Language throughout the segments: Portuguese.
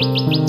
Música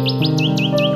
Música